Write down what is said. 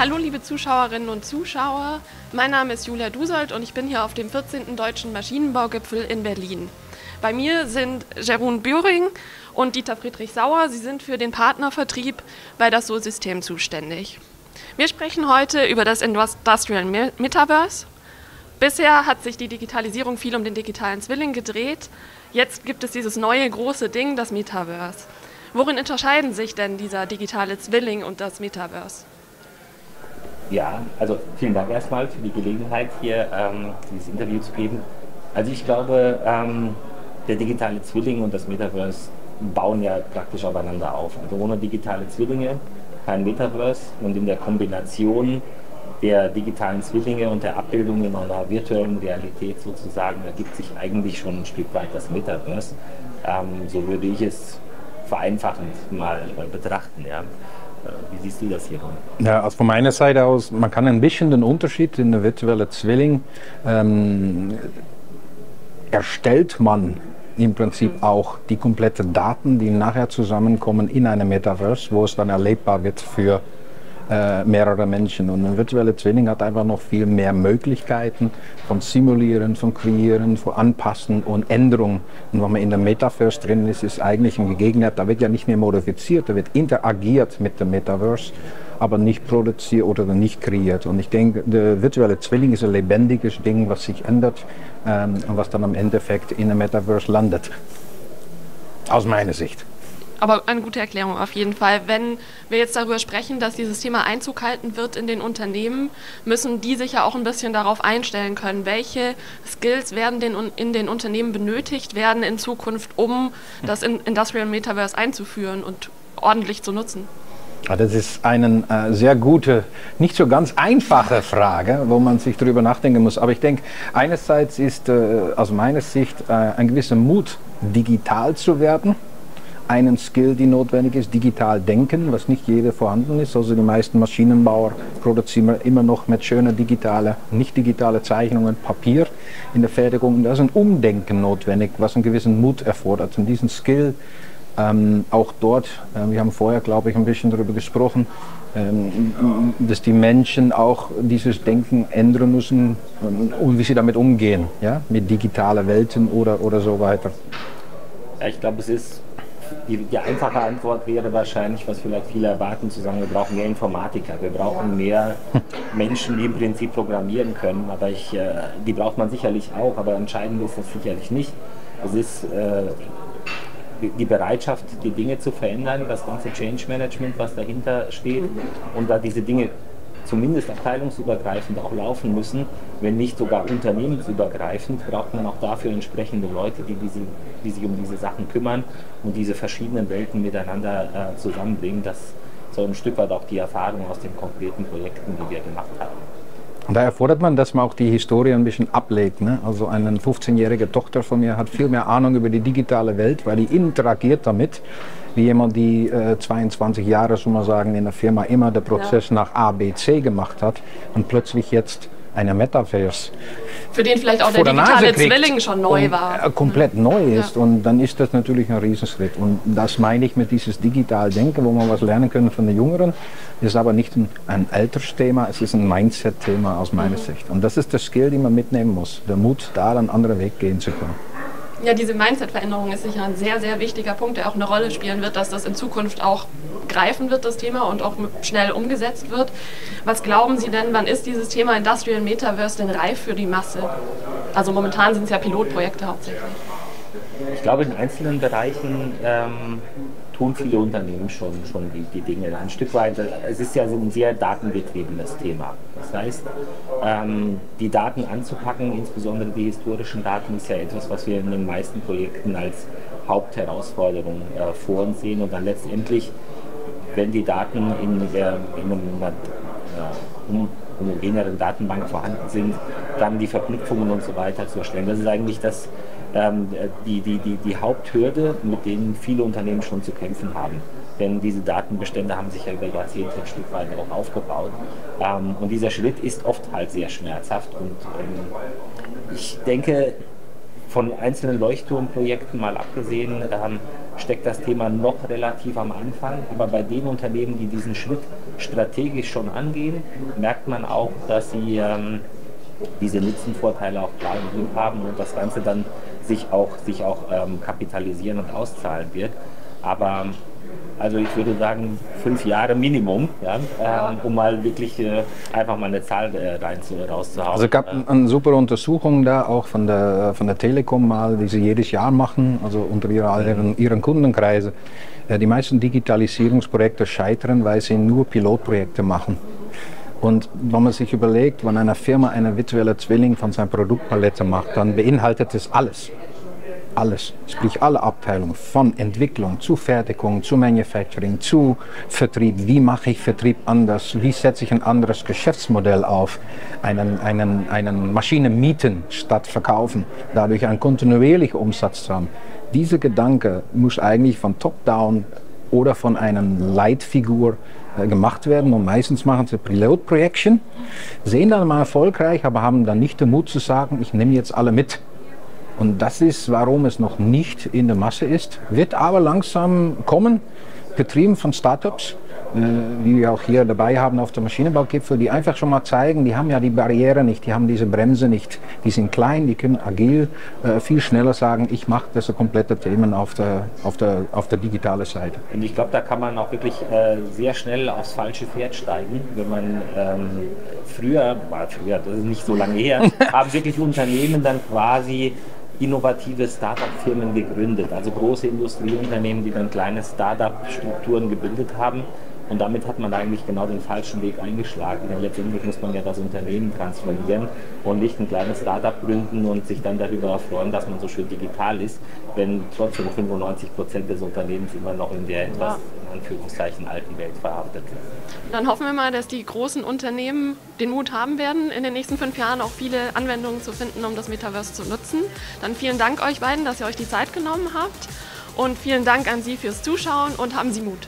Hallo liebe Zuschauerinnen und Zuschauer, mein Name ist Julia Dusold und ich bin hier auf dem 14. Deutschen Maschinenbaugipfel in Berlin. Bei mir sind Jerun Büring und Dieter Friedrich Sauer. Sie sind für den Partnervertrieb bei das So-System zuständig. Wir sprechen heute über das Industrial Metaverse. Bisher hat sich die Digitalisierung viel um den digitalen Zwilling gedreht. Jetzt gibt es dieses neue große Ding, das Metaverse. Worin unterscheiden sich denn dieser digitale Zwilling und das Metaverse? Ja, also vielen Dank erstmal für die Gelegenheit, hier ähm, dieses Interview zu geben. Also ich glaube, ähm, der digitale Zwilling und das Metaverse bauen ja praktisch aufeinander auf. Also ohne digitale Zwillinge kein Metaverse und in der Kombination der digitalen Zwillinge und der Abbildung in einer virtuellen Realität sozusagen ergibt sich eigentlich schon ein Stück weit das Metaverse. Ähm, so würde ich es vereinfachend mal betrachten. Ja. Wie siehst du das hier? Ja, also von meiner Seite aus, man kann ein bisschen den Unterschied in der virtuellen Zwilling ähm, erstellt man im Prinzip auch die kompletten Daten, die nachher zusammenkommen in einem Metaverse, wo es dann erlebbar wird für äh, mehrere Menschen. Und ein virtueller Zwilling hat einfach noch viel mehr Möglichkeiten von Simulieren, von Kreieren, von Anpassen und Änderungen. Und wenn man in der Metaverse drin ist, ist eigentlich ein Gegebenheit, da wird ja nicht mehr modifiziert, da wird interagiert mit dem Metaverse aber nicht produziert oder nicht kreiert. Und ich denke, der virtuelle Zwilling ist ein lebendiges Ding, was sich ändert ähm, und was dann am Endeffekt in der Metaverse landet. Aus meiner Sicht. Aber eine gute Erklärung auf jeden Fall. Wenn wir jetzt darüber sprechen, dass dieses Thema Einzug halten wird in den Unternehmen, müssen die sich ja auch ein bisschen darauf einstellen können, welche Skills werden den, in den Unternehmen benötigt werden in Zukunft, um das Industrial Metaverse einzuführen und ordentlich zu nutzen. Das ist eine äh, sehr gute, nicht so ganz einfache Frage, wo man sich darüber nachdenken muss. Aber ich denke, einerseits ist äh, aus meiner Sicht äh, ein gewisser Mut, digital zu werden einen Skill, die notwendig ist, digital denken, was nicht jeder vorhanden ist. Also die meisten Maschinenbauer produzieren immer noch mit schönen digitalen, nicht digitale Zeichnungen Papier in der Fertigung. Da ist ein Umdenken notwendig, was einen gewissen Mut erfordert. Und diesen Skill ähm, auch dort, äh, wir haben vorher, glaube ich, ein bisschen darüber gesprochen, ähm, dass die Menschen auch dieses Denken ändern müssen ähm, und wie sie damit umgehen, ja, mit digitalen Welten oder, oder so weiter. Ja, ich glaube, es ist die, die, einfache Antwort wäre wahrscheinlich, was vielleicht viele erwarten, zu sagen, wir brauchen mehr Informatiker, wir brauchen mehr Menschen, die im Prinzip programmieren können. Aber ich, äh, die braucht man sicherlich auch, aber entscheidend ist das sicherlich nicht. Es ist äh, die Bereitschaft, die Dinge zu verändern, das ganze Change Management, was dahinter steht und da diese Dinge zumindest abteilungsübergreifend auch laufen müssen, wenn nicht sogar unternehmensübergreifend, braucht man auch dafür entsprechende Leute, die, diese, die sich um diese Sachen kümmern und diese verschiedenen Welten miteinander äh, zusammenbringen. Das so ein Stück weit auch die Erfahrung aus den konkreten Projekten, die wir gemacht haben. Und da erfordert man, dass man auch die Historie ein bisschen ablegt. Ne? Also eine 15-jährige Tochter von mir hat viel mehr Ahnung über die digitale Welt, weil die interagiert damit wie jemand, die äh, 22 Jahre, so mal sagen, in der Firma immer den Prozess ja. nach A, B, C gemacht hat und plötzlich jetzt eine Metaverse. Für den vielleicht auch der digitale Zwilling schon neu war. Äh, komplett mhm. neu ist ja. und dann ist das natürlich ein Riesenschritt. Und das meine ich mit dieses digital Denken, wo man was lernen können von den Jüngeren. Ist aber nicht ein, ein älteres Thema, es ist ein Mindset-Thema aus meiner mhm. Sicht. Und das ist der Skill, den man mitnehmen muss. Der Mut, da einen anderen Weg gehen zu können. Ja, diese Mindset-Veränderung ist sicher ein sehr, sehr wichtiger Punkt, der auch eine Rolle spielen wird, dass das in Zukunft auch greifen wird, das Thema, und auch schnell umgesetzt wird. Was glauben Sie denn, wann ist dieses Thema Industrial Metaverse denn reif für die Masse? Also momentan sind es ja Pilotprojekte hauptsächlich. Ich glaube, in einzelnen Bereichen ähm, tun viele Unternehmen schon, schon die, die Dinge. Ein Stück weit, es ist ja so ein sehr datengetriebenes Thema. Das heißt, ähm, die Daten anzupacken, insbesondere die historischen Daten, ist ja etwas, was wir in den meisten Projekten als Hauptherausforderung äh, vor uns sehen und dann letztendlich, wenn die Daten in, der, in einer äh, homogeneren Datenbank vorhanden sind, dann die Verknüpfungen und so weiter zu erstellen. Das ist eigentlich das, ähm, die, die, die, die Haupthürde, mit denen viele Unternehmen schon zu kämpfen haben. Denn diese Datenbestände haben sich ja über Jahrzehnte ein Stück weit auch aufgebaut. Ähm, und dieser Schritt ist oft halt sehr schmerzhaft. Und ähm, ich denke, von einzelnen Leuchtturmprojekten mal abgesehen, ähm, steckt das Thema noch relativ am Anfang. Aber bei den Unternehmen, die diesen Schritt strategisch schon angehen, merkt man auch, dass sie ähm, diese Nutzenvorteile auch klar im Blick haben und das Ganze dann sich auch, sich auch ähm, kapitalisieren und auszahlen wird. Aber also ich würde sagen fünf Jahre Minimum, ja, ähm, um mal wirklich äh, einfach mal eine Zahl äh, rein zu, rauszuhauen. Also es gab äh, eine super Untersuchung da auch von der, von der Telekom mal, die sie jedes Jahr machen, also unter ihren, ihren Kundenkreise. Äh, die meisten Digitalisierungsprojekte scheitern, weil sie nur Pilotprojekte machen. Und wenn man sich überlegt, wenn eine Firma eine virtuelle Zwilling von seiner Produktpalette macht, dann beinhaltet es alles alles, sprich alle Abteilungen, von Entwicklung zu Fertigung, zu Manufacturing, zu Vertrieb. Wie mache ich Vertrieb anders? Wie setze ich ein anderes Geschäftsmodell auf? Einen, einen, einen Maschine mieten statt verkaufen, dadurch einen kontinuierlichen Umsatz zu haben. Dieser Gedanke muss eigentlich von Top-Down oder von einer Leitfigur äh, gemacht werden. Und meistens machen sie Pilot-Projection, sehen dann mal erfolgreich, aber haben dann nicht den Mut zu sagen, ich nehme jetzt alle mit. Und das ist, warum es noch nicht in der Masse ist, wird aber langsam kommen, getrieben von Startups, äh, wie wir auch hier dabei haben auf dem Maschinenbaugipfel, die einfach schon mal zeigen, die haben ja die Barriere nicht, die haben diese Bremse nicht. Die sind klein, die können agil äh, viel schneller sagen, ich mache diese komplette Themen auf der, auf der, auf der digitalen Seite. Und ich glaube, da kann man auch wirklich äh, sehr schnell aufs falsche Pferd steigen, wenn man ähm, früher, früher, das ist nicht so lange her, haben wirklich Unternehmen dann quasi innovative Start-up-Firmen gegründet, also große Industrieunternehmen, die dann kleine Start-up-Strukturen gebildet haben. Und damit hat man eigentlich genau den falschen Weg eingeschlagen. Denn letztendlich muss man ja das Unternehmen transformieren und nicht ein kleines Startup gründen und sich dann darüber freuen, dass man so schön digital ist, wenn trotzdem 95 Prozent des Unternehmens immer noch in der etwas, in Anführungszeichen, alten Welt verhaftet sind. Dann hoffen wir mal, dass die großen Unternehmen den Mut haben werden, in den nächsten fünf Jahren auch viele Anwendungen zu finden, um das Metaverse zu nutzen. Dann vielen Dank euch beiden, dass ihr euch die Zeit genommen habt. Und vielen Dank an Sie fürs Zuschauen und haben Sie Mut.